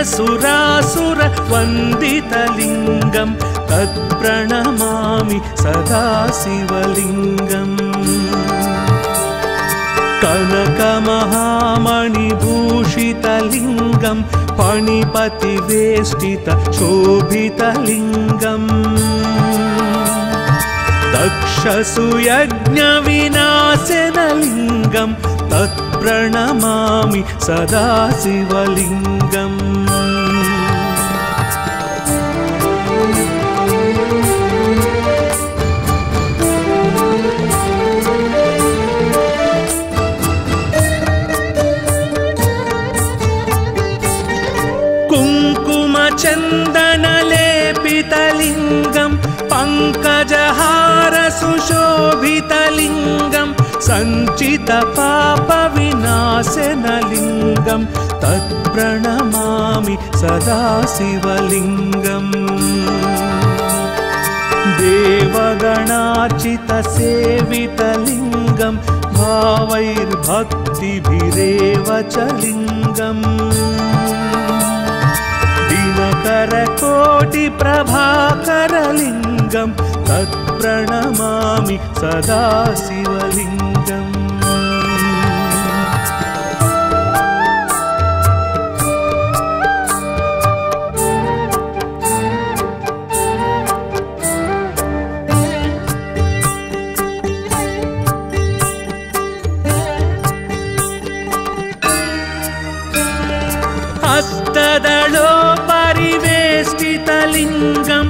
सिद्धसुरासुरवन्दितलिङ्गं तत्प्रणमामि सदा शिवलिङ्गम् कनकमहामणिभूषितलिङ्गं पणिपतिवेष्टित शोभितलिङ्गम्। दक्षसुयज्ञविनाशनलिङ्गं तत्प्रणमामि सदा शिवलिङ्गम् पङ्कजहारसुशोभितलिङ्गं सञ्चितपापविनाशनलिङ्गं तत्प्रणमामि सदा शिवलिङ्गम् देवगणार्चितसेवितलिङ्गं भावैर्भक्तिभिरेव च लिङ्गम्। दिनकरकोटिप्रभाकरलिङ्गं तत्प्रणमामि सदा शिवलिङ्गम् हस्तदलोपरिवेष्टितलिङ्गं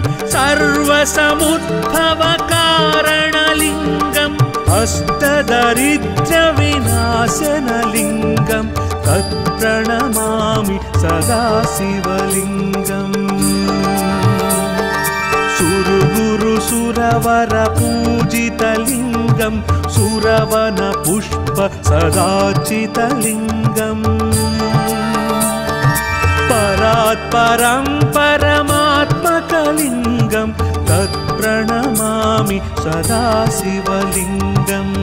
सर्वसमुद्भवकारणलिङ्गम् अष्टदरिद्रविनाशनलिङ्गं तत्प्रणमामि सदा शिवलिङ्गम् सुरगुरुसुरवरपूजितलिङ्गं सुरवनपुष्प सदाचितलिङ्गम् परात्परं परमात्मकलिङ्गं तत्प्रणमामि सदा शिवलिङ्गम्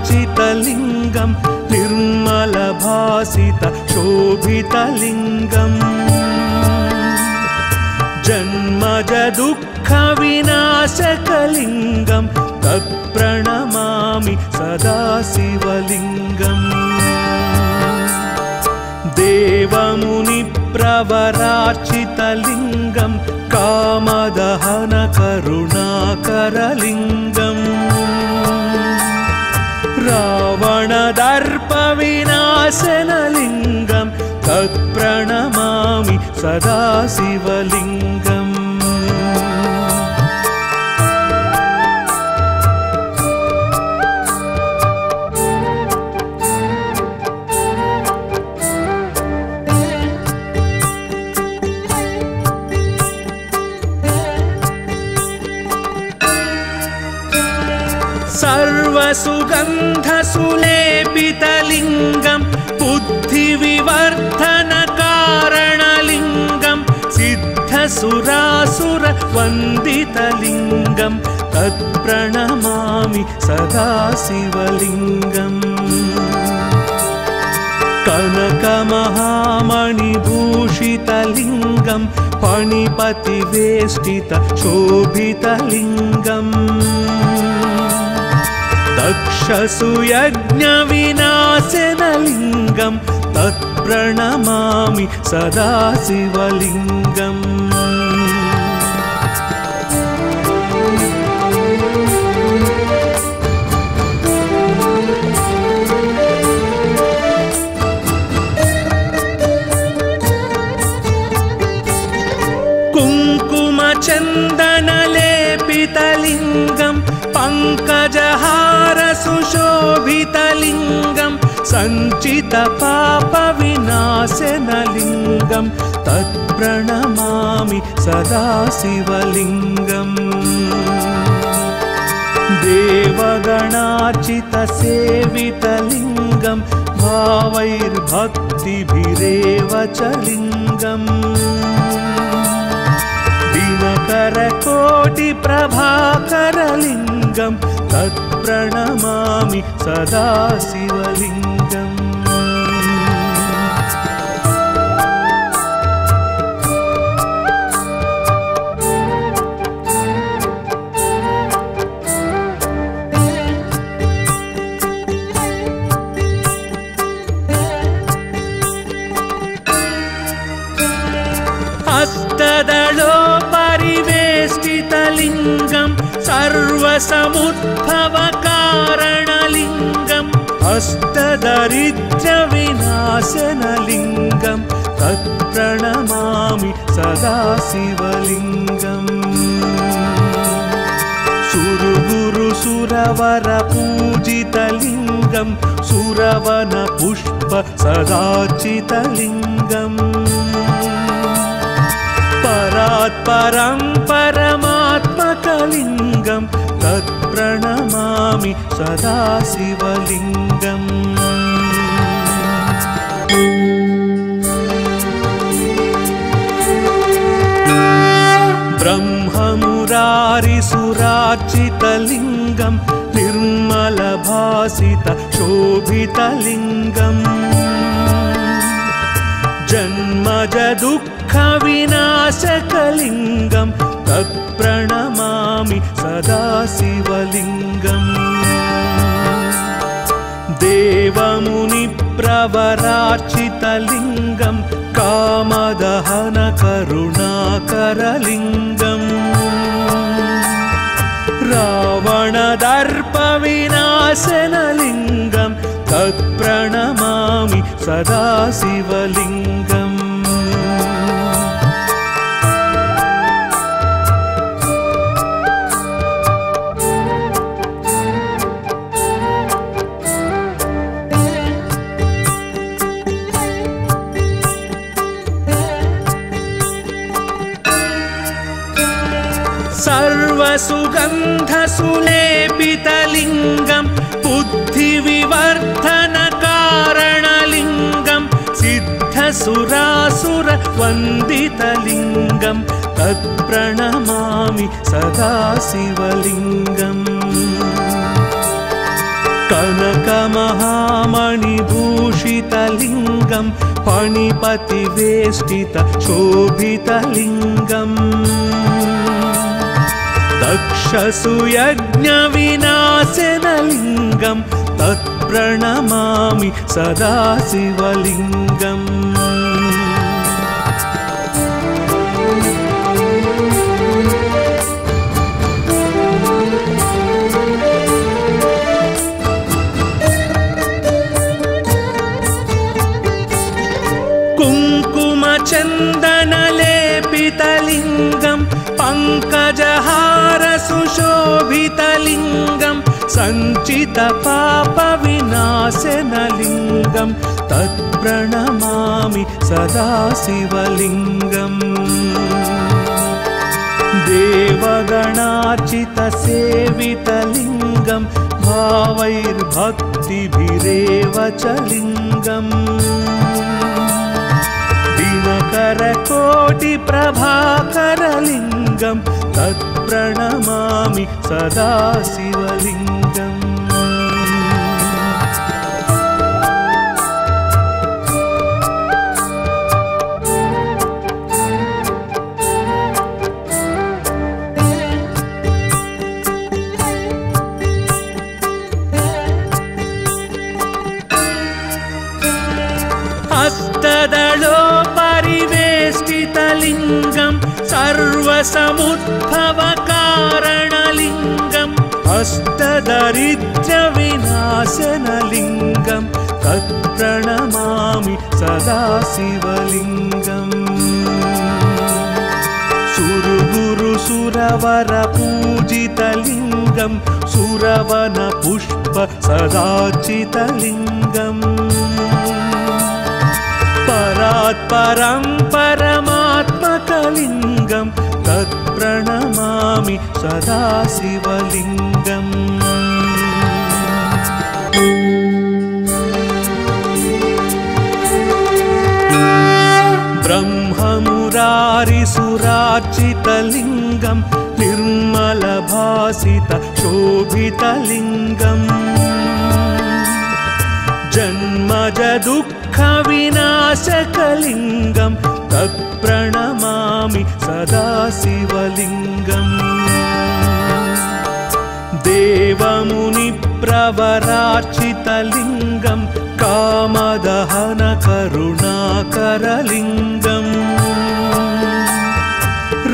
ब्रह्ममुरारिसुरार्चितलिङ्गं निर्मलभासित शोभितलिङ्गम् जन्मज दुःखविनाशकलिङ्गं तत्प्रणमामि सदा शिवलिङ्गम्। देवमुनिप्रवरार्चितलिङ्गं कामदहनकरुणाकरलिङ्गम्। रावणदर्पविनाशनलिङ्गं तत्प्रणमामि सदा शिवलिङ्गम् तत्प्रणमामि सदा शिवलिङ्गम् कनकमहामणिभूषितलिङ्गं फणिपतिवेष्टित शोभितलिङ्गम् दक्षसुयज्ञविनाशनलिङ्गं तत्प्रणमामि सदा शिवलिङ्गम् पङ्कजहारसुशोभितलिङ्गं सञ्चितपापविनाशनलिङ्गं तत्प्रणमामि सदा शिवलिङ्गम् देवगणार्चितसेवितलिङ्गं भावैर्भक्तिभिरेव च लिङ्गम् दिनकरकोटिप्रभाकरलिङ्गं तत्प्रणमामि सदा शिवलिङ्गम् हस्तदलोपरिवेष्टितलिङ्गं सर्वसमुद्भवकारणलिङ्गम् हस्तदरिद्रविनाशनलिङ्गं तत्प्रणमामि सदा शिवलिङ्गम् सुरगुरुसुरवरपूजितलिङ्गं सुरवनपुष्प सदाचितलिङ्गम् परात्परं परमात्मकलिङ्गं तत्प्रणमामि सदा शिवलिङ्गम् ब्रह्ममुरारिसुरार्चितलिङ्गं निर्मलभासित शोभितलिङ्गम् जन्मज दुःखविनाशकलिङ्गं तत्प्रणमामि सदा शिवलिङ्गम् देवमुनिप्रवरार्चितलिङ्गं कामदहनकरुणाकरलिङ्गम्। रावणदर्पविनाशनलिङ्गं तत्प्रणमामि सदा शिवलिङ्गम् सिद्धसुरासुरवन्दितलिङ्गं तत्प्रणमामि सदा शिवलिङ्गम् कनकमहामणिभूषितलिङ्गं फणिपतिवेष्टित शोभितलिङ्गम्। दक्षसुयज्ञविनाशनलिङ्गं तत्प्रणमामि सदा शिवलिङ्गम् कुङ्कुमचन्दनलेपितलिङ्गं पङ्कजहारसुशोभितलिङ्गं सञ्चितपापविनाशनलिङ्गं तत्प्रणमामि सदा शिवलिङ्गम् देवगणार्चितसेवितलिङ्गं भावैर्भक्तिभिरेव च लिङ्गम् दिनकरकोटिप्रभाकरलिङ्गं तत्प्रणमामि सदा शिवलिङ्गम् सर्वसमुद्भवकारणलिङ्गम् अष्टदरिद्रविनाशनलिङ्गं तत्प्रणमामि सदा शिवलिङ्गम् सुरगुरुसुरवरपूजितलिङ्गं सुरवनपुष्प सदाचितलिङ्गम् परात्परं परमात्मकलिङ्गं तत्प्रणमामि सदा शिवलिङ्गम् ब्रह्ममुरारिसुरार्चितलिङ्गं निर्मलभासित शोभितलिङ्गम् जन्मज दुःखविनाशकलिङ्गं तत्प्रणमामि सदा शिवलिङ्गम् देवमुनिप्रवरार्चितलिङ्गं कामदहनकरुणाकरलिङ्गम्।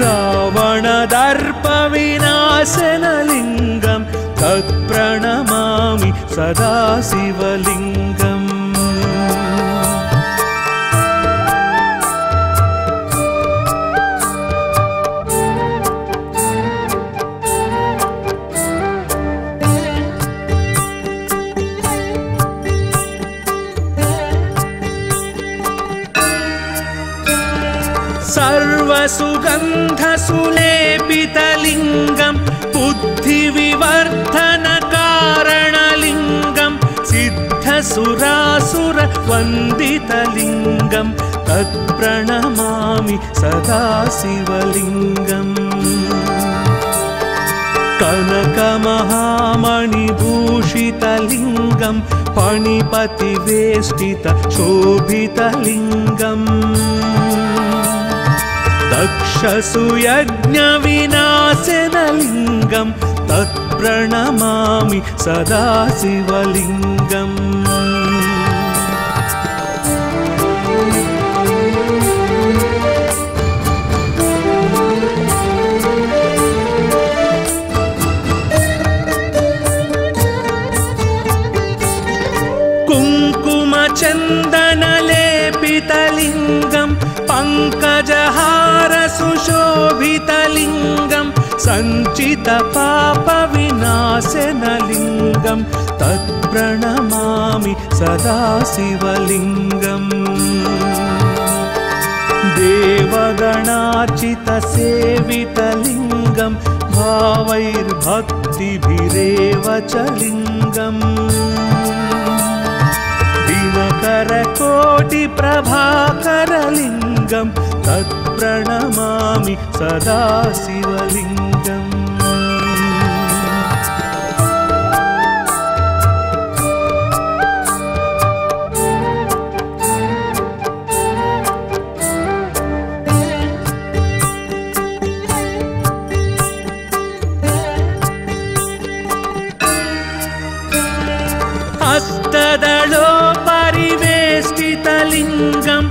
रावणदर्पविनाशनलिङ्गं सदा शिवलिङ्गम् सिद्धसुरासुरवन्दितलिङ्गं तत्प्रणमामि सदा शिवलिङ्गम् कनकमहामणिभूषितलिङ्गं पणिपतिवेष्टित शोभितलिङ्गम् दक्षसुयज्ञविनाशनलिङ्गं तत्प्रणमामि सदा शिवलिङ्गम् पङ्कजहारसुशोभितलिङ्गं सञ्चितपापविनाशनलिङ्गं तत्प्रणमामि सदा शिवलिङ्गम् देवगणार्चितसेवितलिङ्गं भावैर्भक्तिभिरेव च लिङ्गम्। दिनकरकोटिप्रभाकरलिङ्गं तत्प्रणमामि सदा शिवलिङ्गम्। अष्टदलोपरिवेष्टितलिङ्गं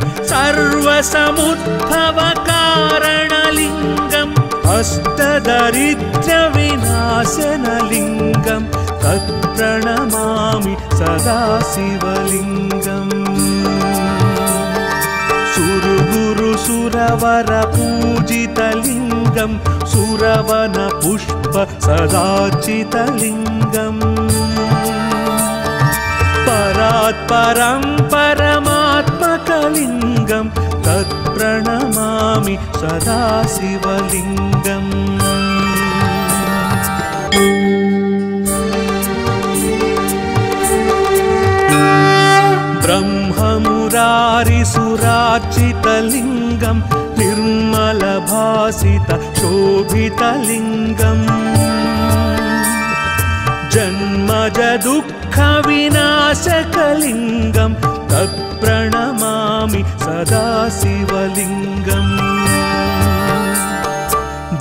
सर्वसमुद्भवकारणलिङ्गम् अष्टदरिद्रविनाशनलिङ्गं तत्प्रणमामि सदा शिवलिङ्गम् सुरगुरुसुरवरपूजितलिङ्गं सुरवनपुष्प सदाचितलिङ्गम् परात्परं परमात्मकलिङ्गं तत्प्रणमामि सदा शिवलिङ्गम् ब्रह्ममुरारिसुरार्चितलिङ्गं निर्मलभासित शोभितलिङ्गम् जन्मज कविनाशकलिङ्गं तत्प्रणमामि सदा शिवलिङ्गम्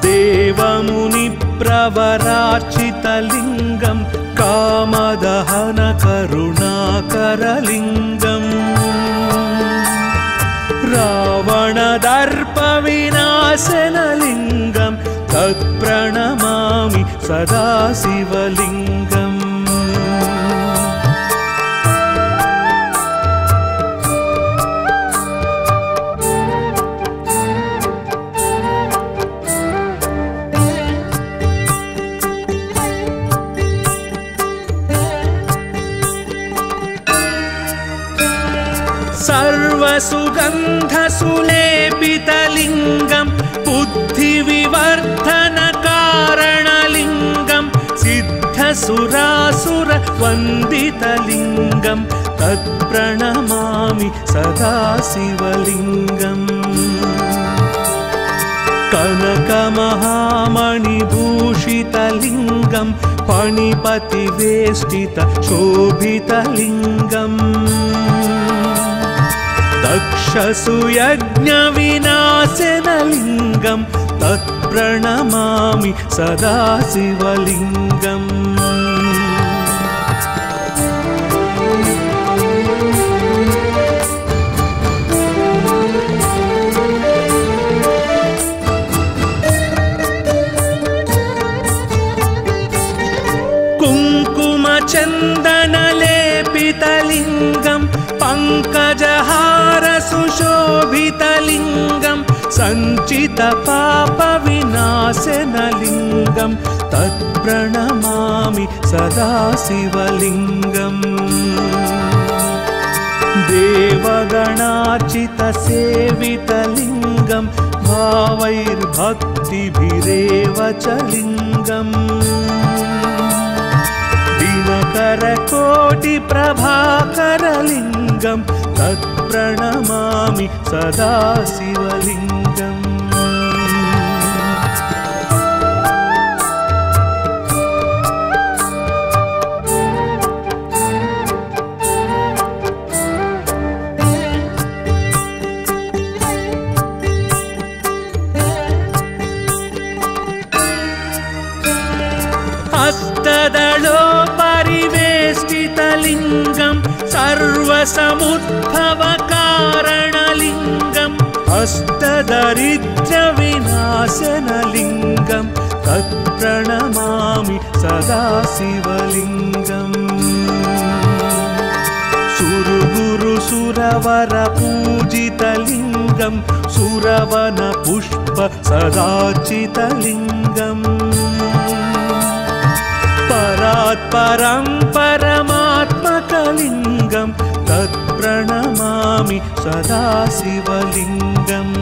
देवमुनिप्रवराचितलिङ्गं कामदहनकरुणाकरलिङ्गम्। रावणदर्पविनाशनलिङ्गं तत्प्रणमामि सदा शिवलिङ्गम् सर्वसुगन्धसुलेपितलिङ्गं बुद्धिविवर्धनकारणलिङ्गं सिद्धसुरासुरवन्दितलिङ्गं तत्प्रणमामि सदा शिवलिङ्गम् कनकमहामणिभूषितलिङ्गं फणिपतिवेष्टित शोभितलिङ्गम् दक्षसुयज्ञविनाशनलिङ्गं तत्प्रणमामि सदा शिवलिङ्गम् पङ्कजहारसुशोभितलिङ्गं सञ्चितपापविनाशनलिङ्गं तत्प्रणमामि सदा शिवलिङ्गम् देवगणार्चितसेवितलिङ्गं भावैर्भक्तिभिरेव च लिङ्गम्। दिनकरकोटिप्रभाकरलिङ्गं तत्प्रणमामि सदा शिवलिङ्गम् हस्तदलोपरिवेष्टितलिङ्गं सर्वसमुद्भवकारणलिङ्गम् अष्टदरिद्रविनाशनलिङ्गं तत्प्रणमामि सदा शिवलिङ्गम् सुरगुरुसुरवरपूजितलिङ्गं सुरवनपुष्प सदाचितलिङ्गम् परात्परं परमात्मकलिङ्गं तत्प्रणमामि सदा शिवलिङ्गम्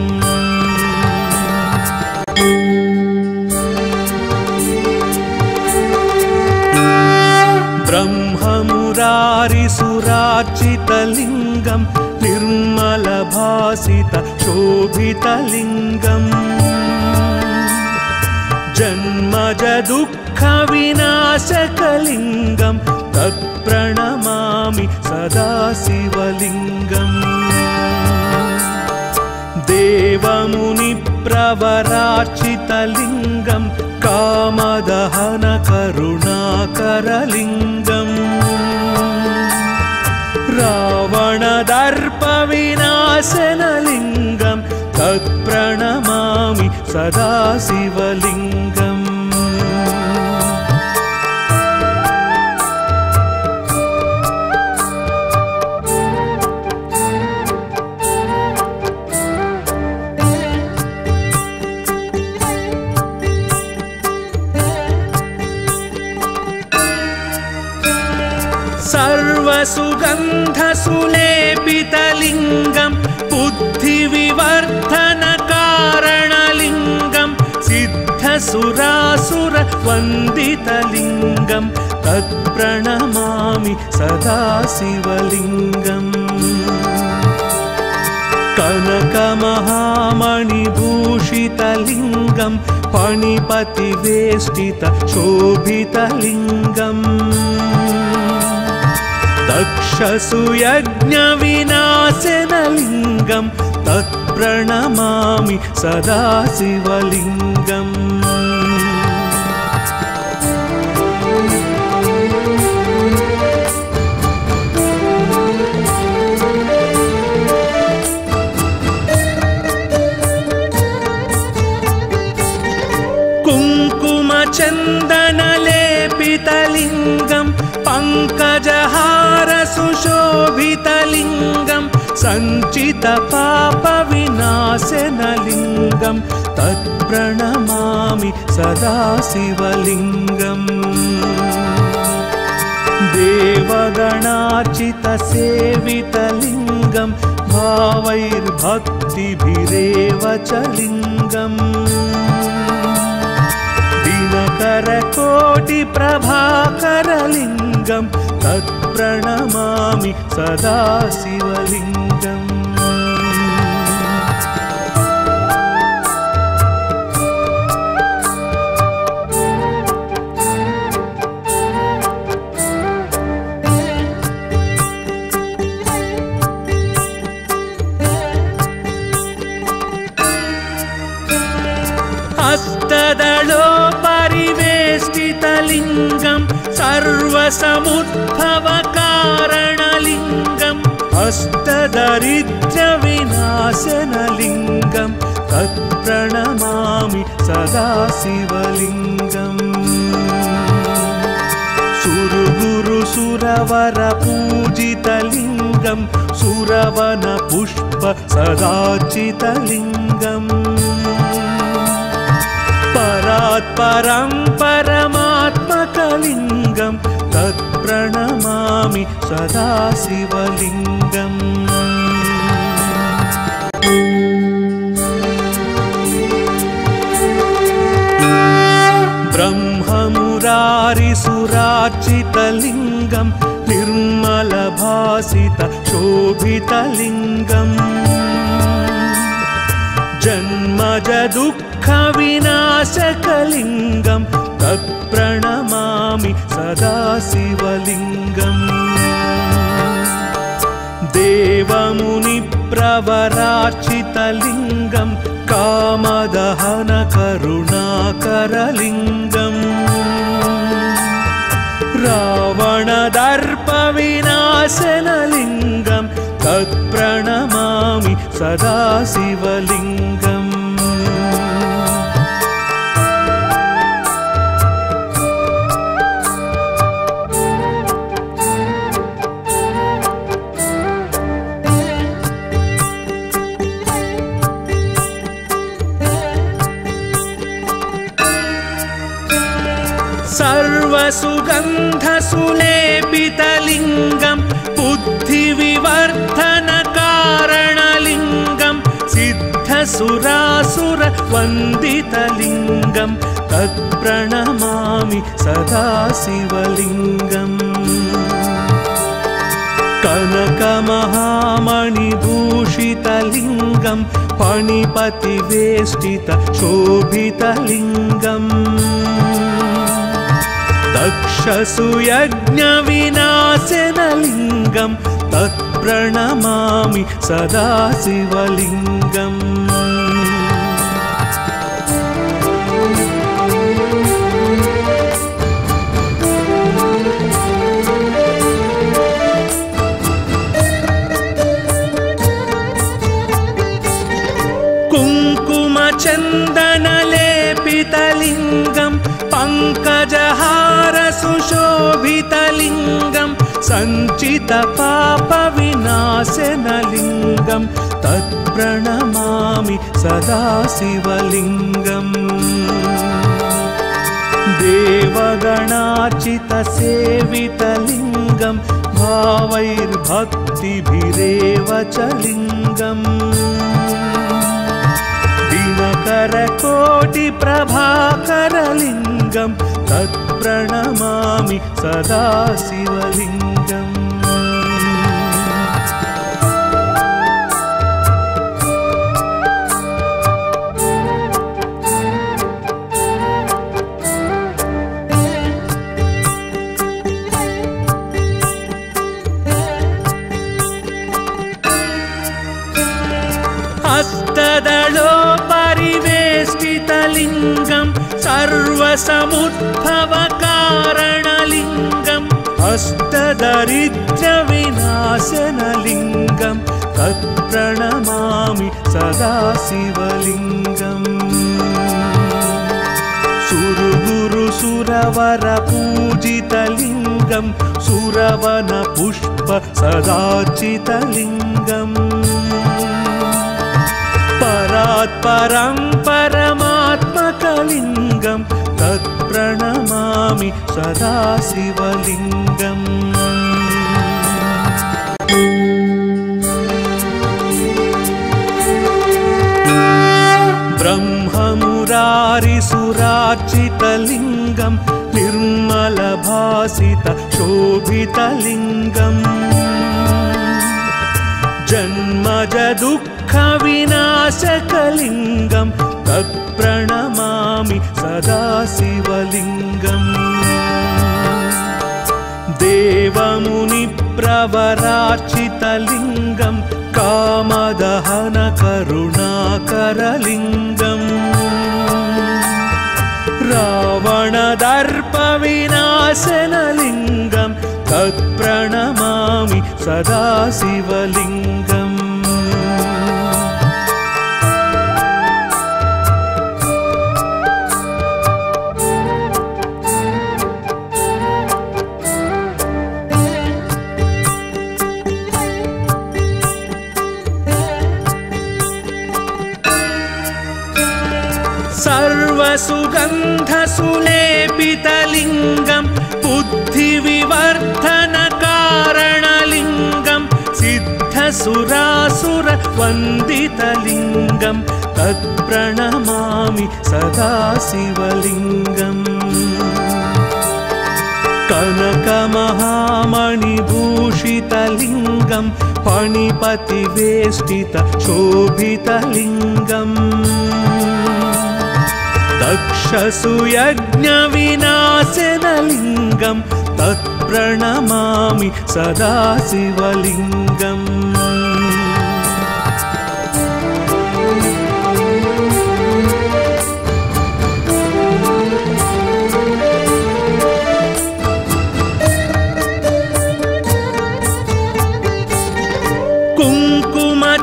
ब्रह्ममुरारिसुरार्चितलिङ्गं निर्मलभासित शोभितलिङ्गम् जन्मज दुःखविनाशकलिङ्गं तत्प्रणमामि सदा शिवलिङ्गम् देवमुनिप्रवरार्चितलिङ्गं कामदहनकरुणाकरलिङ्गम् रावणदर्पविनाशनलिङ्गं तत्प्रणमामि सदा शिवलिङ्गम् सिद्धसुरासुरवन्दितलिङ्गं तत्प्रणमामि सदा शिवलिङ्गम् कनकमहामणिभूषितलिङ्गं फणिपतिवेष्टित शोभितलिङ्गम् दक्षसुयज्ञविनाशनलिङ्गं तत्प्रणमामि सदा शिवलिङ्गम् सञ्चितपापविनाशनलिङ्गं तत्प्रणमामि सदा शिवलिङ्गम् देवगणार्चितसेवितलिङ्गं भावैर्भक्तिभिरेव च लिङ्गम्। दिनकरकोटिप्रभाकरलिङ्गं तत्प्रणमामि सदा शिवलिङ्गम् हस्तदलो परिवेष्टितलिङ्गं सर्वसमुद्भवकारणलिङ्गम् अष्टदरिद्रविनाशनलिङ्गं तत्प्रणमामि सदा शिवलिङ्गम् सुरगुरुसुरवरपूजितलिङ्गं सुरवनपुष्प सदाचितलिङ्गम् परात्परं परमात्मकलिङ्गं तत्प्रणमामि सदा शिवलिङ्गम् ब्रह्ममुरारिसुरार्चितलिङ्गं निर्मलभासित शोभितलिङ्गम् जन्मज दुःखविनाशकलिङ्गं तत्प्रणमामि सदा शिवलिङ्गम् देवमुनिप्रवरार्चितलिङ्गं कामदहनकरुणाकरलिङ्गम्। रावणदर्पविनाशनलिङ्गं तत्प्रणमामि सदा शिवलिङ्गम् सर्वसुगन्धसुलेपितलिङ्गं बुद्धिविवर्धनकारणलिङ्गं सिद्धसुरासुरवन्दितलिङ्गं तत्प्रणमामि सदा शिवलिङ्गम् कनकमहामणिभूषितलिङ्गं फणिपतिवेष्टित शोभितलिङ्गम् दक्षसुयज्ञविनाशनलिङ्गं तत्प्रणमामि सदा शिवलिङ्गम् सञ्चितपापविनाशनलिङ्गं तत्प्रणमामि सदा शिवलिङ्गम् देवगणार्चितसेवितलिङ्गं भावैर्भक्तिभिरेव च लिङ्गम् दिनकरकोटिप्रभाकरलिङ्गं तत्प्रणमामि सदा शिवलिङ्गम् सर्वसमुद्भवकारणलिङ्गम् अष्टदरिद्रविनाशनलिङ्गं तत्प्रणमामि सदा शिवलिङ्गम् सुरगुरुसुरवरपूजितलिङ्गं सुरवनपुष्प सदाचितलिङ्गम् परात् परं परमात्मकलिङ्गं तत्प्रणमामि सदा शिवलिङ्गम् ब्रह्ममुरारिसुरार्चितलिङ्गं निर्मलभासित शोभितलिङ्गम् जन्मज दुःखविनाशकलिङ्गं तत्प्रणमामि सदा शिवलिङ्गम् देवमुनिप्रवरार्चितलिङ्गं कामदहनकरुणाकरलिङ्गम् सदा शिवलिङ्गम् सिद्धसुरासुरवन्दितलिङ्गं तत्प्रणमामि सदा शिवलिङ्गम्। कनकमहामणिभूषितलिङ्गं फणिपतिवेष्टित शोभितलिङ्गम्। तक्षसुयज्ञविनाशनलिङ्गं तत्प्रणमामि सदा शिवलिङ्गम्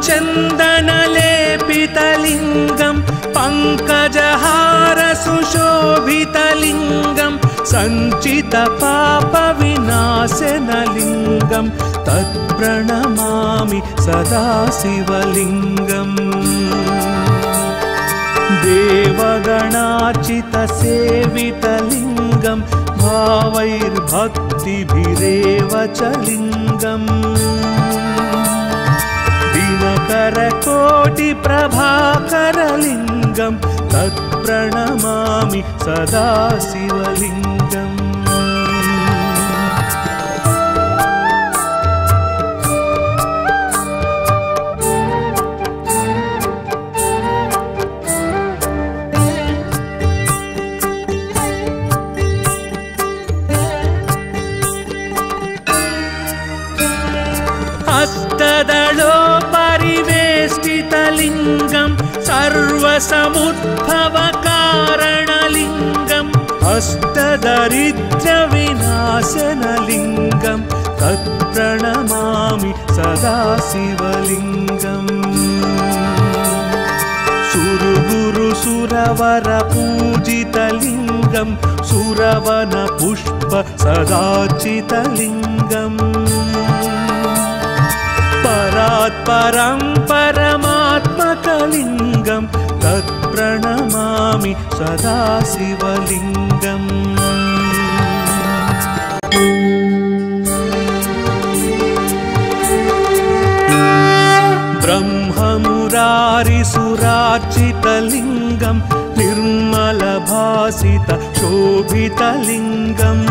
कुङ्कुमचन्दनलेपितलिङ्गं पङ्कजहारसुशोभितलिङ्गं सञ्चितपापविनाशनलिङ्गं तत्प्रणमामि सदा शिवलिङ्गम् देवगणार्चितसेवितलिङ्गं भावैर्भक्तिभिरेव च लिङ्गम् दिनकरकोटिप्रभाकरलिङ्गं तत्प्रणमामि सदा शिवलिङ्गम् सर्वसमुद्भवकारणलिङ्गम् अष्टदरिद्रविनाशनलिङ्गं तत्प्रणमामि सदा शिवलिङ्गम् सुरगुरुसुरवरपूजितलिङ्गं सुरवनपुष्प सदाचितलिङ्गम् परात् परं परमात्मकलिङ्गं तत्प्रणमामि सदा शिवलिङ्गम्। ब्रह्ममुरारिसुरार्चितलिङ्गं निर्मलभासित शोभितलिङ्गम्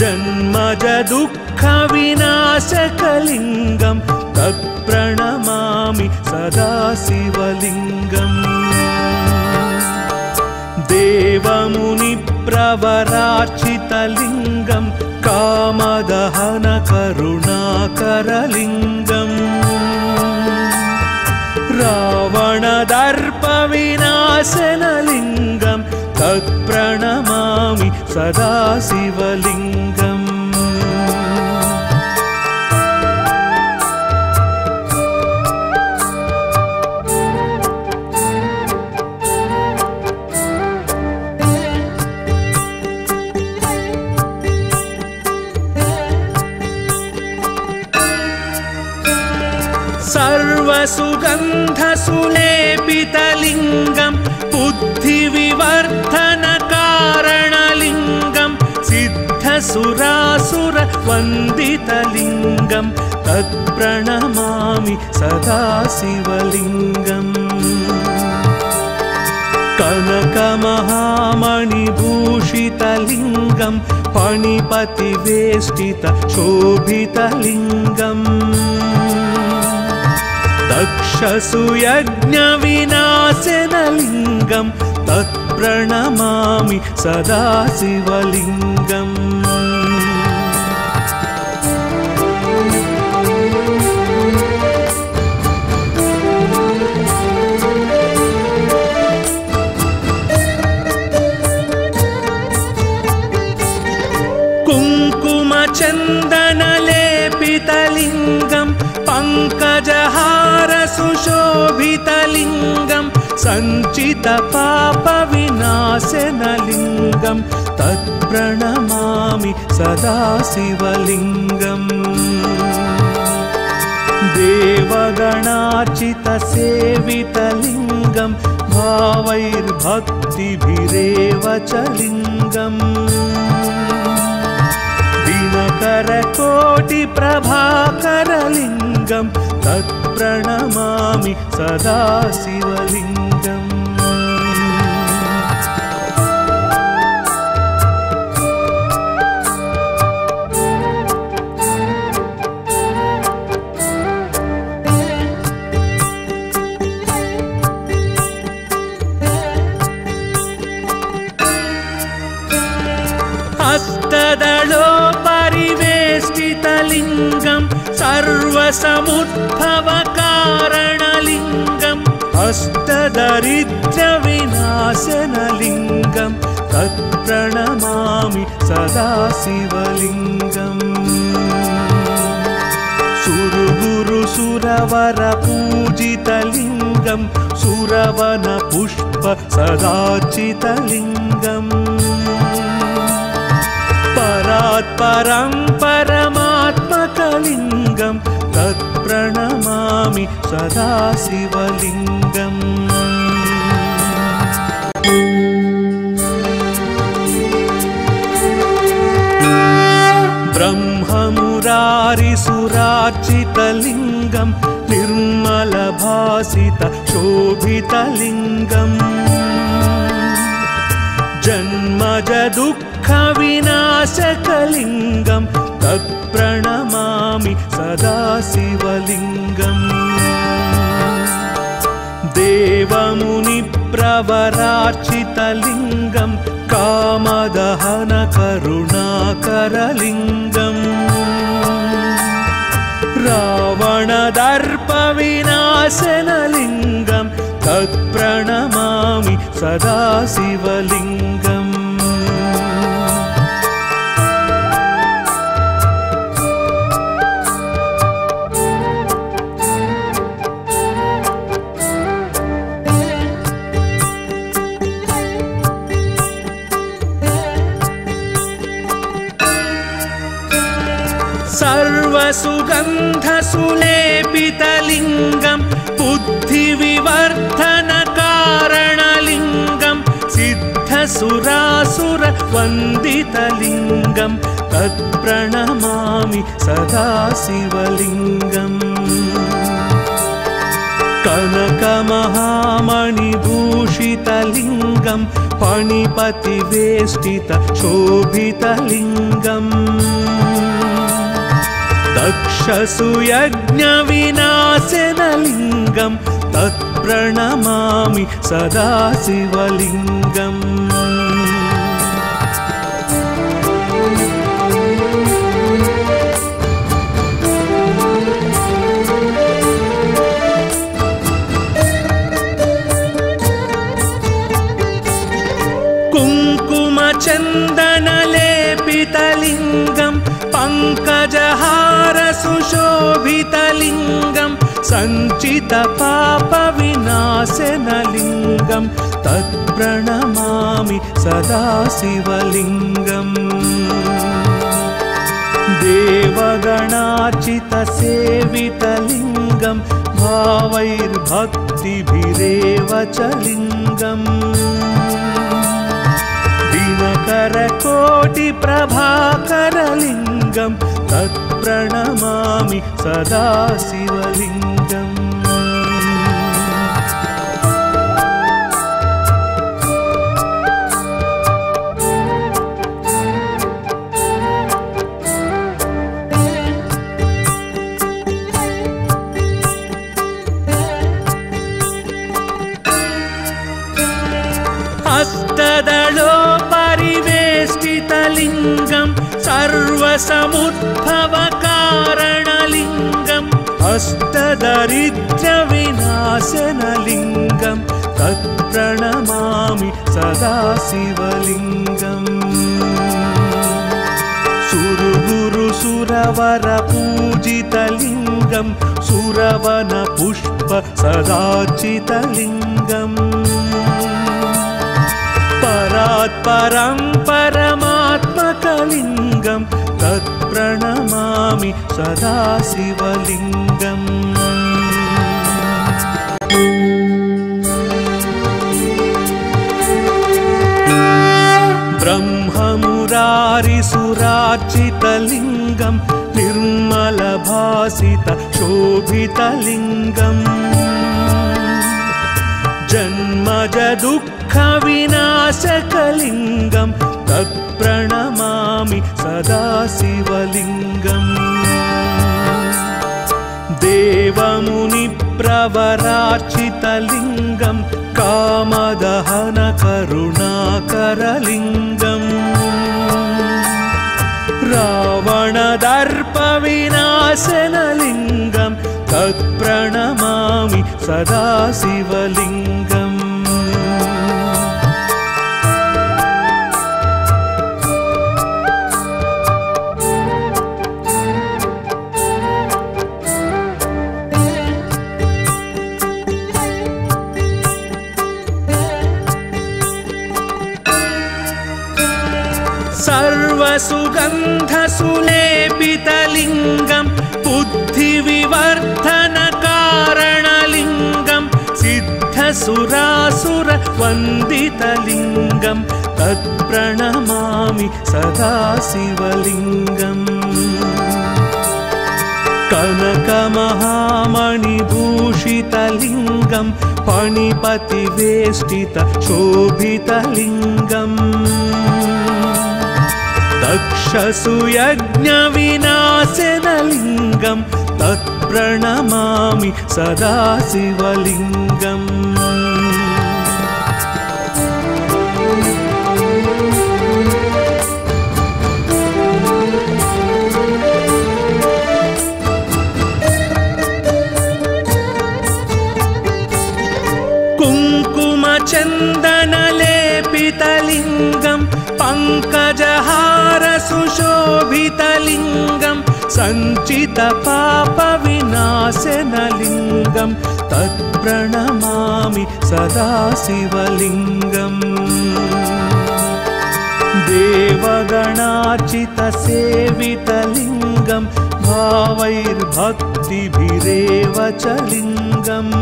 जन्मज दुःखविनाशकलिङ्गं तत्प्रणमामि सदा शिवलिङ्गम् देवमुनिप्रवरार्चितलिङ्गं कामदहनकरुणाकरलिङ्गम्। रावणदर्पविनाशनलिङ्गं तत्प्रणमामि सदा शिवलिङ्गम् सर्वसुगन्धसुलेपितलिङ्गं बुद्धिविवर्धनकारणलिङ्गं सिद्धसुरासुरवन्दितलिङ्गं तत्प्रणमामि सदा शिवलिङ्गम् कनकमहामणिभूषितलिङ्गं पणिपतिवेष्टित शोभितलिङ्गम् दक्षसुयज्ञविनाशनलिङ्गं तत्प्रणमामि सदा शिवलिङ्गम् सञ्चितपापविनाशनलिङ्गं तत्प्रणमामि सदा शिवलिङ्गम् देवगणार्चितसेवितलिङ्गं भावैर्भक्तिभिरेव च लिङ्गम्। दिनकरकोटिप्रभाकरलिङ्गं तत्प्रणमामि सदा शिवलिङ्गम् सर्वसमुद्भवकारणलिङ्गम् अष्टदरिद्रविनाशनलिङ्गं तत्प्रणमामि सदा शिवलिङ्गम् सुरगुरुसुरवरपूजितलिङ्गं सुरवनपुष्प सदाचितलिङ्गम् परात्परं परमात्मकलिङ्गं तत्प्रणमामि सदा शिवलिङ्गम् ब्रह्ममुरारिसुरार्चितलिङ्गं निर्मलभासित शोभितलिङ्गम् जन्मज दुःखविनाशकलिङ्गं सदा शिवलिङ्गम् देवमुनिप्रवरार्चितलिङ्गं कामदहनकरुणाकरलिङ्गम्। रावणदर्पविनाशनलिङ्गं तत्प्रणमामि सदा शिवलिङ्गम् सर्वसुगन्धसुलेपितलिङ्गं बुद्धिविवर्धनकारणलिङ्गं सिद्धसुरासुरवन्दितलिङ्गं तत्प्रणमामि सदा शिवलिङ्गम् कनकमहामणिभूषितलिङ्गं पणिपतिवेष्टित शोभितलिङ्गम् दक्षसुयज्ञविनाशनलिङ्गं तत्प्रणमामि सदा शिवलिङ्गम् सञ्चितपापविनाशनलिङ्गं तत्प्रणमामि सदा शिवलिङ्गम् देवगणार्चितसेवितलिङ्गं भावैर्भक्तिभिरेव च लिङ्गम्। दिनकरकोटिप्रभाकरलिङ्गं तत्प्रणमामि सदा शिवलिङ्गम् सर्वसमुद्भवकारणलिङ्गम् अष्टदरिद्रविनाशनलिङ्गं तत्प्रणमामि सदा शिवलिङ्गम् सुरगुरुसुरवरपूजितलिङ्गं सुरवनपुष्प सदाचितलिङ्गम् परात्परं परमात्मकलिङ्गं तत्प्रणमामि सदा शिवलिङ्गम् ब्रह्ममुरारिसुरार्चितलिङ्गं निर्मलभासित शोभितलिङ्गम् जन्मज दुःखविनाशकलिङ्गं तत्प्रणमामि सदा शिवलिङ्गम्। देवमुनिप्रवरार्चितलिङ्गं कामदहनकरुणाकरलिङ्गम् रावणदर्पविनाशनलिङ्गं सदा शिवलिङ्गम् सिद्धसुरासुरवन्दितलिङ्गं तत्प्रणमामि सदा शिवलिङ्गम् कनकमहामणिभूषितलिङ्गं फणिपतिवेष्टित शोभितलिङ्गम् दक्षसुयज्ञविनाशनलिङ्गं तत्प्रणमामि सदा शिवलिङ्गम् पङ्कजहारसुशोभितलिङ्गं सञ्चितपापविनाशनलिङ्गं तत्प्रणमामि सदा शिवलिङ्गम् देवगणार्चितसेवितलिङ्गं भावैर्भक्तिभिरेव च लिङ्गम्।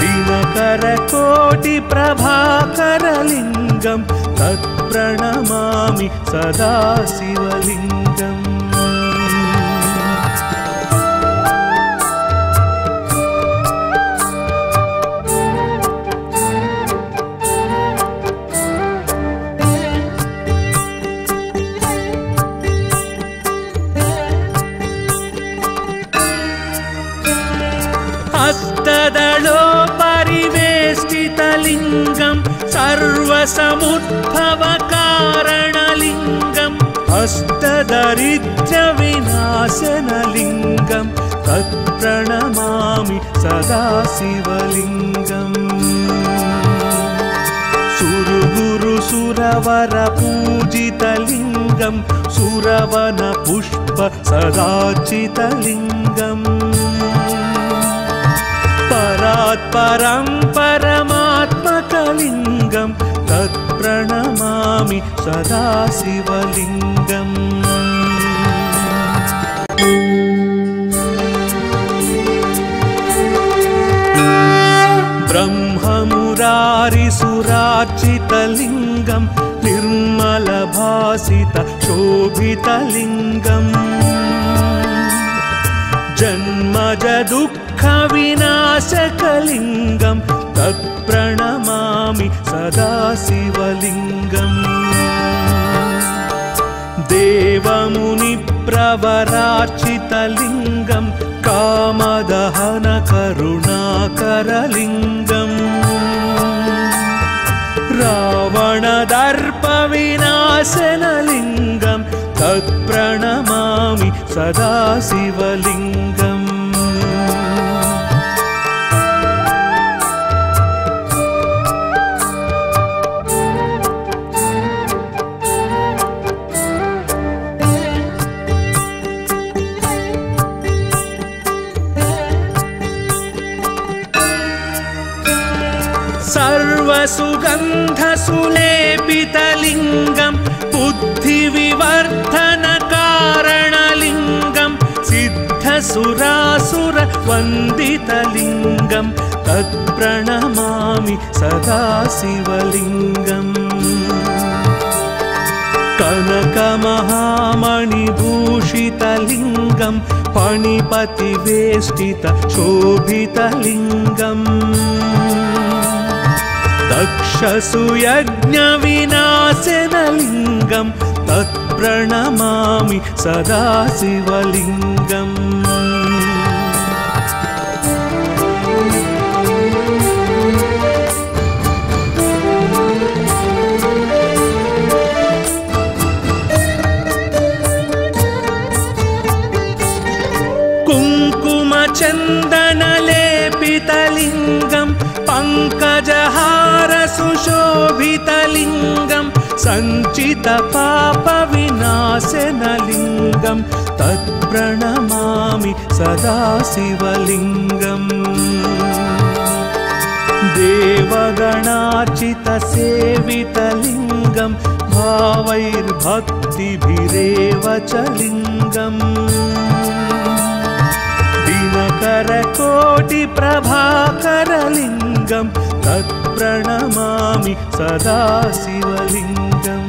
दिनकरकोटिप्रभाकरलिङ्गं तत्प्रणमामि सदा शिवलिङ्गम् अष्टदलोपरिवेष्टितलिङ्गं सर्वसमुद्भवकारणलिङ्गम् अष्टदरिद्रविनाशनलिङ्गं तत्प्रणमामि सदा शिवलिङ्गम् सुरगुरुसुरवरपूजितलिङ्गं सुरवनपुष्प सदाचितलिङ्गम् परात्परं परमात्मकलिङ्गं ब्रह्ममुरारिसुराचितलिङ्गं निर्मलभासितशोभितलिङ्गम्। शोभितलिङ्गम् जन्मज दुःखविनाशकलिङ्गं तत्प्रणमामि सदा शिवलिङ्गम् देवमुनिप्रवरार्चितलिङ्गं कामदहनकरुणाकरलिङ्गम्। रावणदर्पविनाशनलिङ्गं तत्प्रणमामि सदा शिवलिङ्गम् सर्वसुगन्धसुलेपितलिङ्गं सिद्धसुरासुरवन्दितलिङ्गं तत्प्रणमामि सदा शिवलिङ्गम् कनकमहामणिभूषितलिङ्गं फणिपतिवेष्टित शोभितलिङ्गम्। दक्षसुयज्ञविनाशनलिङ्गं तत्प्रणमामि सदा शिवलिङ्गम् कुङ्कुमचन्दनलेपितलिङ्गं पङ्कजहारसुशोभितलिङ्गं सञ्चितपापविनाशनलिङ्गं तत्प्रणमामि सदा शिवलिङ्गम् देवगणार्चितसेवितलिङ्गं भावैर्भक्तिभिरेव च लिङ्गम् दिनकरकोटिप्रभाकरलिङ्गं तत्प्रणमामि सदा शिवलिङ्गम्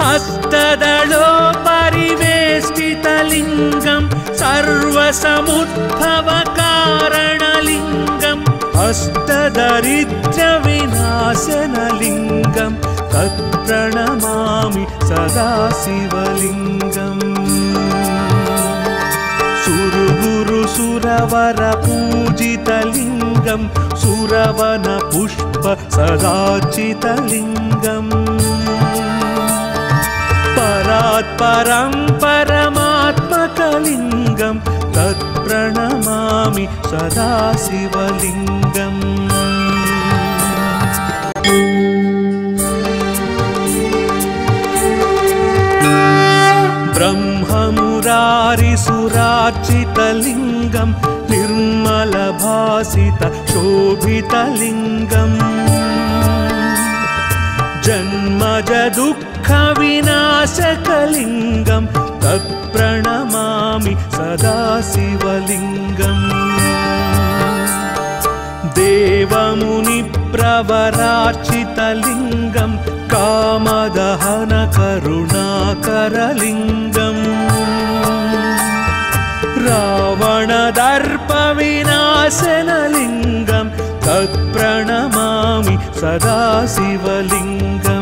हस्तदलोपरिवेष्टितलिङ्गं सर्वसमुद्भवकारणलिङ्गम् अष्टदरिद्रविनाशनलिङ्गं तत्प्रणमामि सदा शिवलिङ्गम् सुरगुरुसुरवरपूजितलिङ्गं सुरवनपुष्प सदाचितलिङ्गम् परात्परं परमात्मकलिङ्गं तत्प्रणमामि सदा शिवलिङ्गम् ब्रह्ममुरारिसुरार्चितलिङ्गं निर्मलभासित शोभितलिङ्गम् जन्मज दुःखविनाशकलिङ्गं शिवलिङ्गम् देवमुनिप्रवरार्चितलिङ्गं कामदहनकरुणाकरलिङ्गम्। रावणदर्पविनाशनलिङ्गं तत्प्रणमामि सदा शिवलिङ्गम्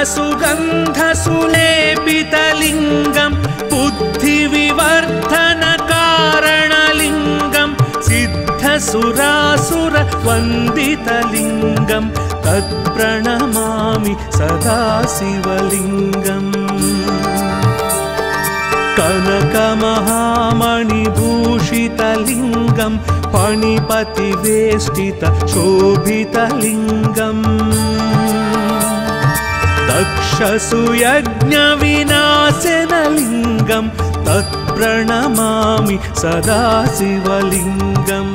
सर्वसुगन्धसुलेपितलिङ्गं बुद्धिविवर्धनकारणलिङ्गं सिद्धसुरासुरवन्दितलिङ्गं तत्प्रणमामि सदा शिवलिङ्गम् कनकमहामणिभूषितलिङ्गं फणिपतिवेष्टित शोभितलिङ्गम् दक्षसुयज्ञविनाशनलिङ्गं तत्प्रणमामि सदा शिवलिङ्गम्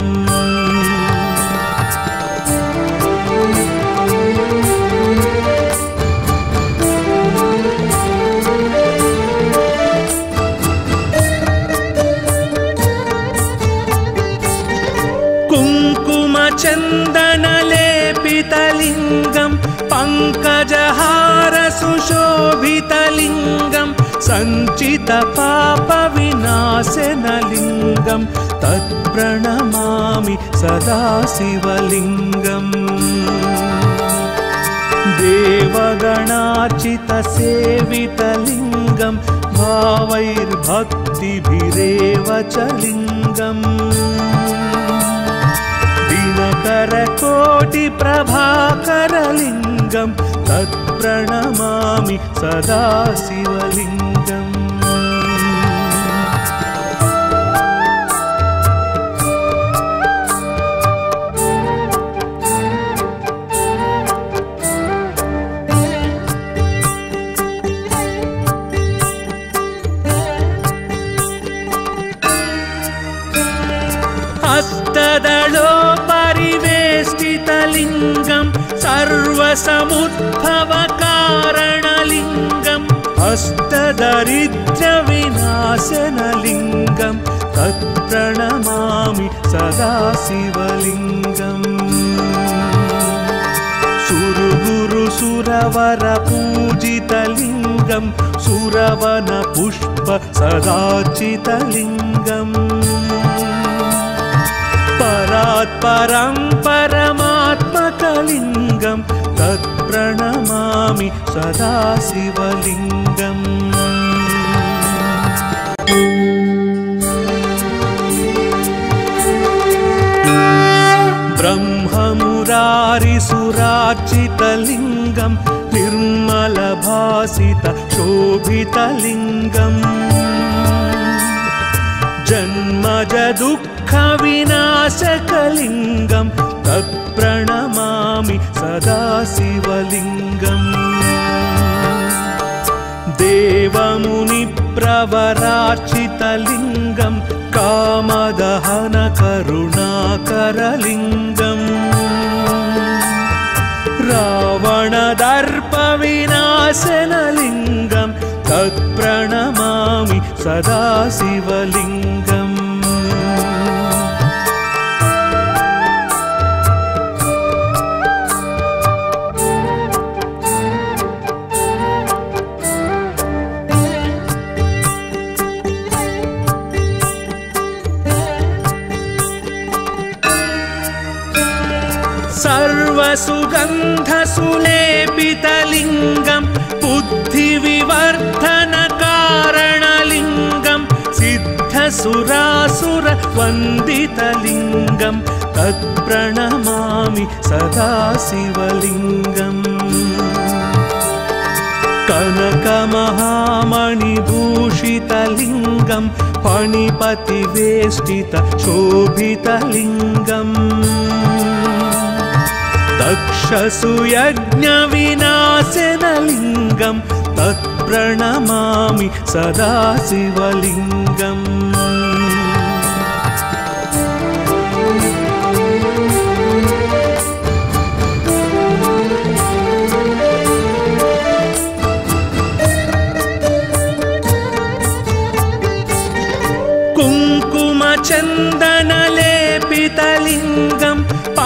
पङ्कजहारसुशोभितलिङ्गं सञ्चितपापविनाशनलिङ्गं तत्प्रणमामि सदा शिवलिङ्गम् देवगणार्चितसेवितलिङ्गं भावैर्भक्तिभिरेव च लिङ्गम्। दिनकरकोटिप्रभाकरलिङ्गं तत्प्रणमामि सदा शिवलिङ्गम्। हस्तदलोपरिवेष्टितलिङ्गं सर्वसमुद्भवकारणलिङ्गम् अष्टदरिद्रविनाशनलिङ्गं तत्प्रणमामि सदा शिवलिङ्गम् सुरगुरुसुरवरपूजितलिङ्गं सुरवनपुष्प सदाचितलिङ्गम् परात्परं परमात्मकलिङ्गं तत्प्रणमामि सदा शिवलिङ्गम् ब्रह्ममुरारिसुरार्चितलिङ्गं निर्मलभासित शोभितलिङ्गम् जन्मज दुःखविनाशकलिङ्गं तत्प्रणमामि सदा शिवलिङ्गम् देवमुनिप्रवरार्चितलिङ्गं कामदहनकरुणाकरलिङ्गम्। रावणदर्पविनाशनलिङ्गं तत्प्रणमामि सदा शिवलिङ्गम् सिद्धसुरासुरवन्दितलिङ्गं तत्प्रणमामि सदा शिवलिङ्गम् कनकमहामणिभूषितलिङ्गं फणिपतिवेष्टित शोभितलिङ्गम्। दक्षसुयज्ञविनाशनलिङ्गं तत्प्रणमामि सदा शिवलिङ्गम्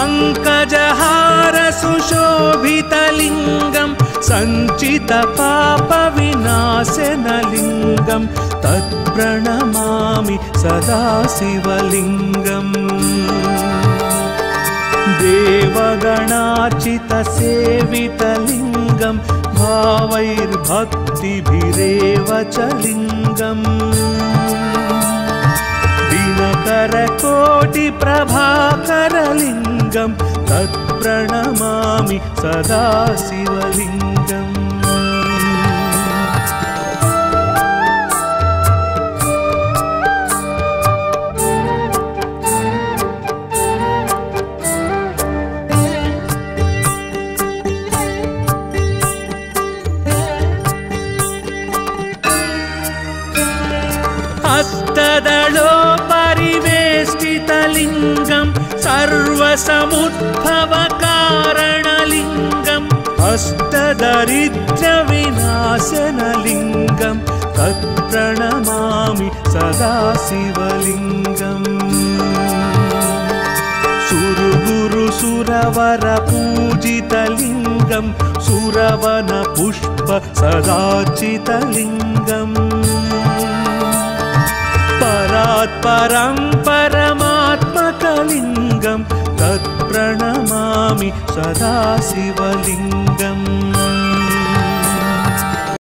कुङ्कुमचन्दनलेपितलिङ्गं पङ्कजहारसुशोभितलिङ्गं सञ्चितपापविनाशनलिङ्गं तत्प्रणमामि सदा शिवलिङ्गम् देवगणार्चितसेवितलिङ्गं भावैर्भक्तिभिरेव च लिङ्गम् दिनकरकोटिप्रभाकरलिङ्गं तत्प्रणमामि सदा शिवलिङ्गम् सर्वसमुद्भवकारणलिङ्गम् अष्टदरिद्रविनाशनलिङ्गं तत्प्रणमामि सदा शिवलिङ्गम् सुरगुरुसुरवरपूजितलिङ्गं सुरवनपुष्प सदाचितलिङ्गम् परात्परं परमात्मकलिङ्गं तत्प्रणमामि सदा शिवलिङ्गम्